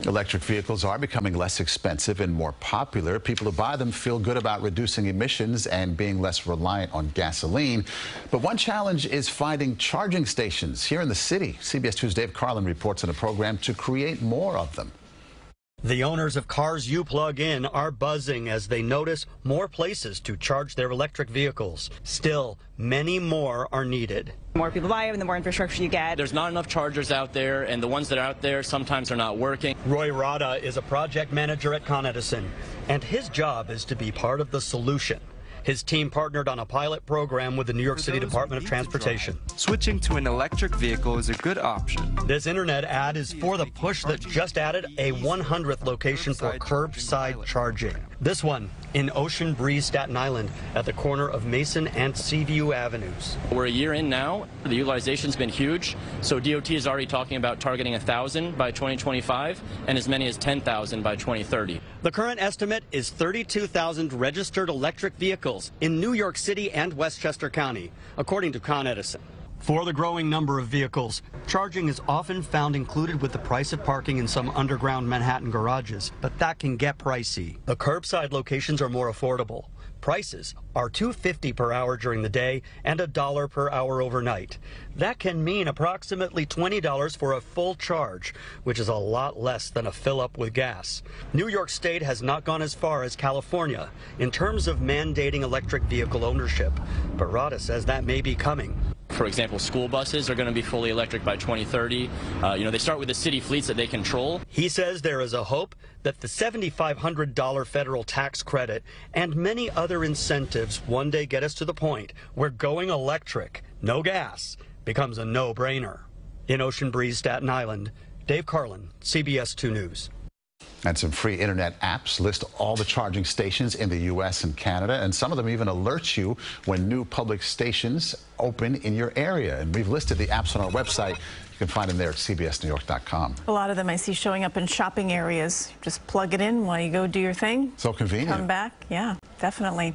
Electric vehicles are becoming less expensive and more popular. People who buy them feel good about reducing emissions and being less reliant on gasoline. But one challenge is finding charging stations here in the city. CBS 2's Dave Carlin reports on a program to create more of them. The owners of cars you plug in are buzzing as they notice more places to charge their electric vehicles. Still, many more are needed. The more people buy them, the more infrastructure you get. There's not enough chargers out there, and the ones that are out there sometimes are not working. Roy Rada is a project manager at Con Edison, and his job is to be part of the solution. His team partnered on a pilot program with the New York City Department of Transportation. Switching to an electric vehicle is a good option. This internet ad is for the push that just added a 100th location for curbside charging. This one in Ocean Breeze, Staten Island, at the corner of Mason and Seaview Avenues. We're a year in now. The utilization's been huge. So DOT is already talking about targeting 1,000 by 2025 and as many as 10,000 by 2030. The current estimate is 32,000 registered electric vehicles in New York City and Westchester County, according to Con Edison. For the growing number of vehicles, charging is often found included with the price of parking in some underground Manhattan garages, but that can get pricey. The curbside locations are more affordable. Prices are $2.50 per hour during the day and a dollar per hour overnight. That can mean approximately $20 for a full charge, which is a lot less than a fill up with gas. New York State has not gone as far as California in terms of mandating electric vehicle ownership, but Rada says that may be coming. For example, school buses are going to be fully electric by 2030. Uh, you know, they start with the city fleets that they control. He says there is a hope that the $7,500 federal tax credit and many other incentives one day get us to the point where going electric, no gas, becomes a no-brainer. In Ocean Breeze, Staten Island, Dave Carlin, CBS 2 News. And some free internet apps list all the charging stations in the U.S. and Canada, and some of them even alert you when new public stations open in your area. And we've listed the apps on our website. You can find them there at cbsnewyork.com. A lot of them I see showing up in shopping areas. Just plug it in while you go do your thing. So convenient. Come back. Yeah, definitely.